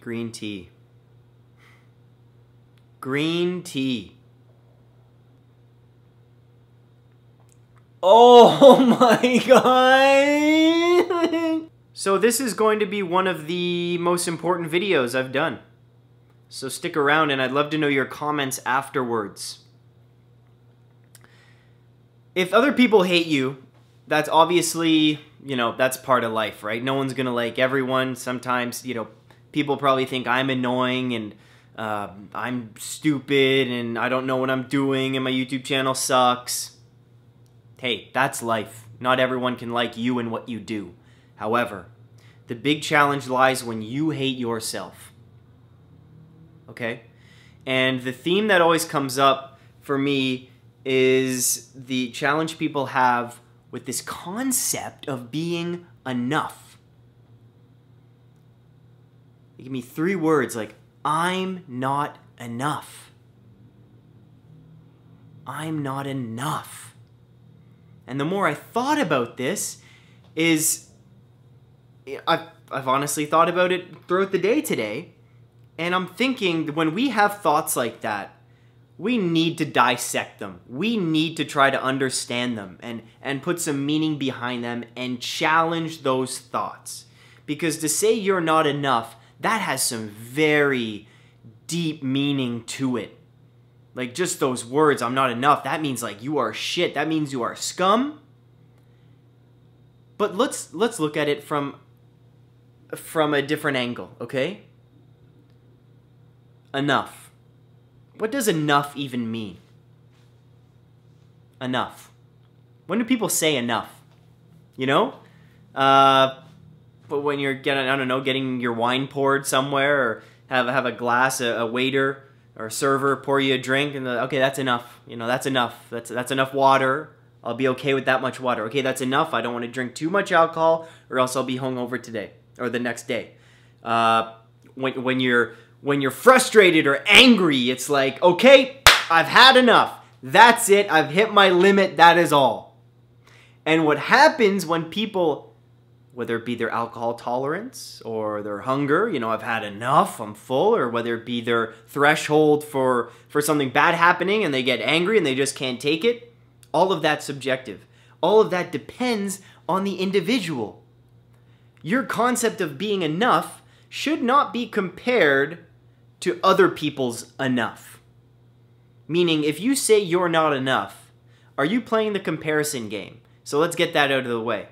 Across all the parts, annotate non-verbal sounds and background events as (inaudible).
Green tea. Green tea. Oh (laughs) my god! So this is going to be one of the most important videos I've done. So stick around and I'd love to know your comments afterwards. If other people hate you, that's obviously, you know, that's part of life, right? No one's gonna like everyone. Sometimes, you know, people probably think I'm annoying and uh, I'm stupid and I don't know what I'm doing and my YouTube channel sucks hey, that's life. Not everyone can like you and what you do. However, the big challenge lies when you hate yourself. Okay? And the theme that always comes up for me is the challenge people have with this concept of being enough. Give me three words like, I'm not enough. I'm not enough. And the more I thought about this, is I've, I've honestly thought about it throughout the day today. And I'm thinking when we have thoughts like that, we need to dissect them. We need to try to understand them and, and put some meaning behind them and challenge those thoughts. Because to say you're not enough, that has some very deep meaning to it. Like just those words, I'm not enough, that means like you are shit. That means you are scum. But let's let's look at it from from a different angle, okay? Enough. What does enough even mean? Enough. When do people say enough? You know? Uh, when you're getting, I don't know, getting your wine poured somewhere or have, have a glass, a, a waiter or a server pour you a drink and the, okay, that's enough. You know, that's enough. That's that's enough water. I'll be okay with that much water. Okay, that's enough. I don't want to drink too much alcohol, or else I'll be hungover today or the next day. Uh, when when you're when you're frustrated or angry, it's like, okay, I've had enough. That's it. I've hit my limit. That is all. And what happens when people whether it be their alcohol tolerance or their hunger, you know, I've had enough, I'm full, or whether it be their threshold for for something bad happening and they get angry and they just can't take it. All of that's subjective. All of that depends on the individual. Your concept of being enough should not be compared to other people's enough. Meaning, if you say you're not enough, are you playing the comparison game? So let's get that out of the way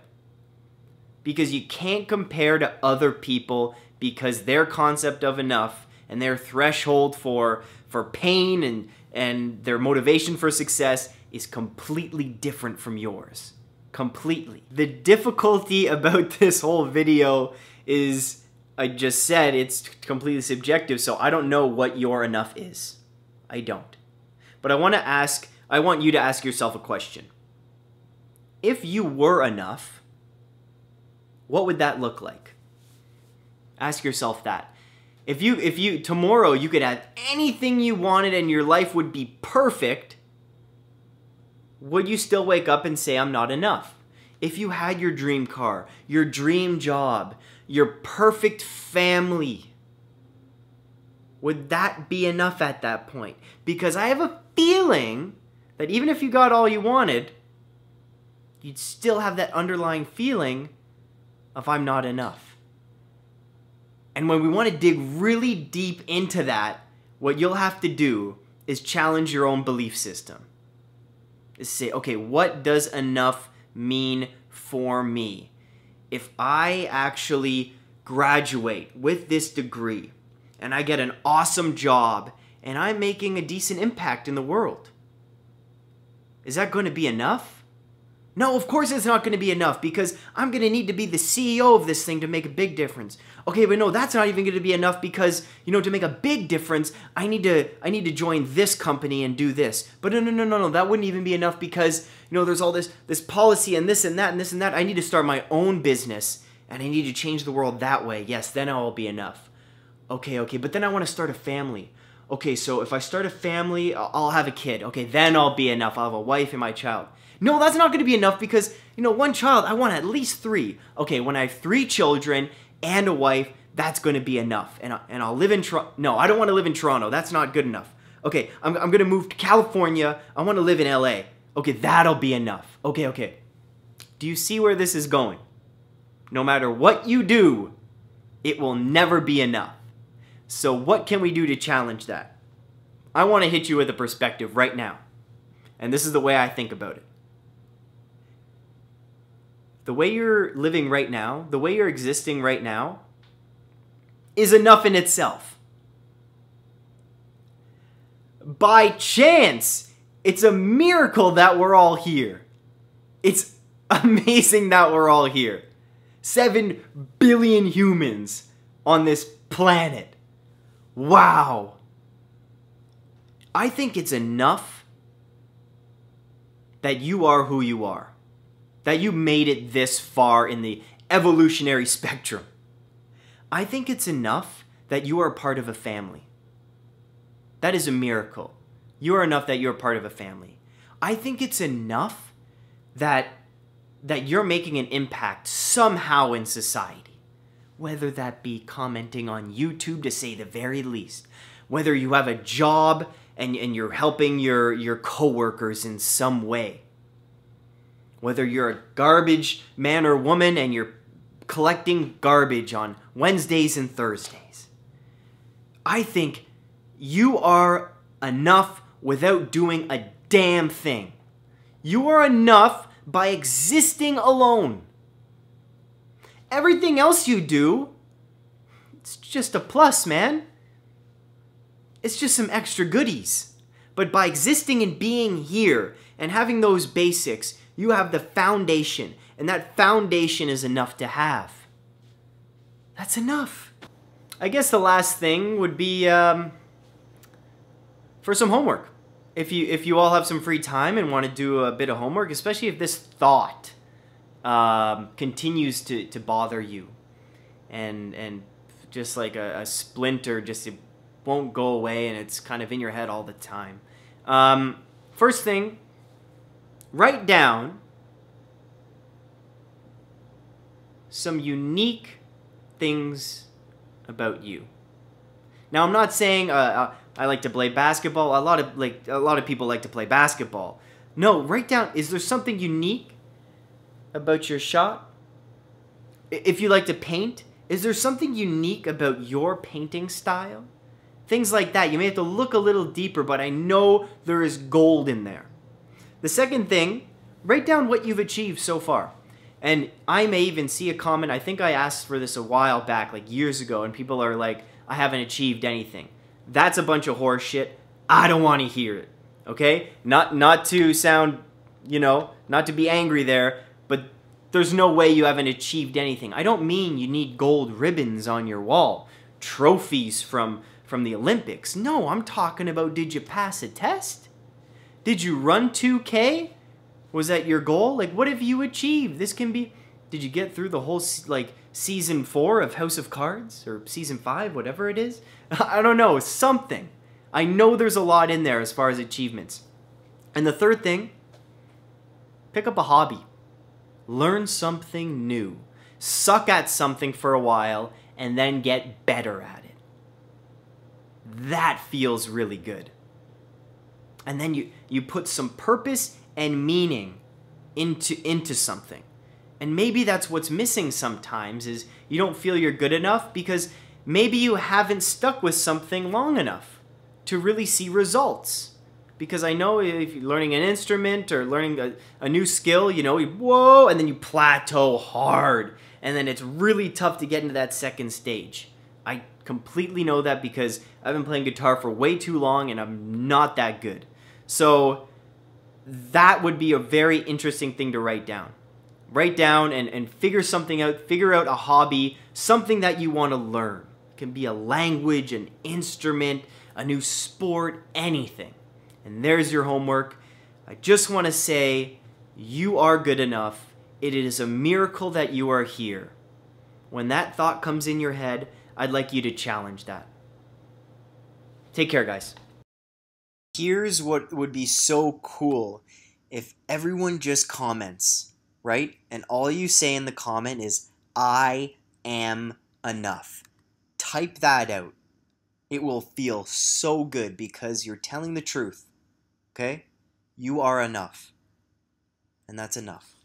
because you can't compare to other people because their concept of enough and their threshold for for pain and and their motivation for success is completely different from yours. Completely. The difficulty (laughs) about this whole video is I just said it's completely subjective, so I don't know what your enough is. I don't. But I want to ask I want you to ask yourself a question. If you were enough, what would that look like? Ask yourself that. If you if you tomorrow you could have anything you wanted and your life would be perfect, would you still wake up and say I'm not enough? If you had your dream car, your dream job, your perfect family, would that be enough at that point? Because I have a feeling that even if you got all you wanted, you'd still have that underlying feeling of I'm not enough. And when we want to dig really deep into that, what you'll have to do is challenge your own belief system. Is say, okay, what does enough mean for me? If I actually graduate with this degree and I get an awesome job and I'm making a decent impact in the world, is that going to be enough? No, of course it's not going to be enough because I'm going to need to be the CEO of this thing to make a big difference. Okay, but no, that's not even going to be enough because, you know, to make a big difference, I need to I need to join this company and do this. But no, no, no, no, no, that wouldn't even be enough because, you know, there's all this this policy and this and that and this and that. I need to start my own business and I need to change the world that way. Yes, then I'll be enough. Okay, okay, but then I want to start a family. Okay, so if I start a family, I'll have a kid. Okay, then I'll be enough. I'll have a wife and my child. No, that's not going to be enough because, you know, one child, I want at least three. Okay, when I have three children and a wife, That's going to be enough. And, I, and I'll live in Toronto. No, I don't want to live in Toronto. That's not good enough. Okay, I'm, I'm going to move to California. I want to live in LA. Okay, that'll be enough. Okay, okay. Do you see where this is going? No matter what you do, it will never be enough. So, what can we do to challenge that? I want to hit you with a perspective right now. And this is the way I think about it. The way you're living right now, the way you're existing right now, is enough in itself. By chance, it's a miracle that we're all here. It's (laughs) amazing that we're all here. Seven billion humans on this planet. Wow. I think it's enough that you are who you are, that you made it this far in the evolutionary spectrum. I think it's enough that you are part of a family. That is a miracle. You are enough that you're part of a family. I think it's enough that that you're making an impact somehow in society. Whether that be commenting on YouTube to say the very least, whether you have a job and, and you're helping your, your coworkers in some way. Whether you're a garbage man or woman and you're collecting garbage on Wednesdays and Thursdays. I think you are enough without doing a damn thing. You are enough by existing alone. Everything else you do, it's just a plus, man. It's just some extra goodies. But by existing and being here and having those basics, you have the foundation. And that foundation is enough to have. That's enough. I guess the last thing would be um, for some homework. If you if you all have some free time and want to do a bit of homework, especially if this thought um, continues to, to bother you, and and just like a, a splinter just it won't go away and it's kind of in your head all the time. Um, first thing, write down some unique things about you. Now, I'm not saying uh, uh, I like to play basketball. A lot of like a lot of people like to play basketball. No, write down. Is there something unique about your shot? If you like to paint, is there something unique about your painting style? Things like that. You may have to look a little deeper, but I know there is gold in there. The second thing, write down what you've achieved so far. And I may even see a comment, I think I asked for this a while back, like years ago, and people are like, I haven't achieved anything. That's a bunch of horse shit. I don't want to hear it. Okay? Not not to sound, you know, not to be angry there, but there's no way you haven't achieved anything. I don't mean you need gold ribbons on your wall, trophies from from the Olympics. No, I'm talking about did you pass a test? Did you run 2K? Was that your goal? Like, what have you achieved? This can be. Did you get through the whole, like, season four of House of Cards? Or season five, whatever it is? (laughs) I don't know, something. I know there's a lot in there as far as achievements. And the third thing, pick up a hobby. Learn something new. Suck at something for a while and then get better at it that feels really good. And then you, you put some purpose and meaning into, into something. And maybe that's what's missing sometimes is you don't feel you're good enough because maybe you haven't stuck with something long enough to really see results. Because I know if you're learning an instrument or learning a, a new skill, you know, you, whoa, and then you plateau hard. And then it's really tough to get into that second stage. I completely know that because I've been playing guitar for way too long and I'm not that good. So that would be a very interesting thing to write down. Write down and, and figure something out, figure out a hobby, something that you want to learn. It can be a language, an instrument, a new sport, anything. And there's your homework. I just want to say you are good enough. It is a miracle that you are here. When that thought comes in your head, I'd like you to challenge that. Take care, guys. Here's what would be so cool if everyone just comments, right? And all you say in the comment is, I am enough. type that out. It will feel so good because you're telling the truth. Okay? You are enough. And that's enough.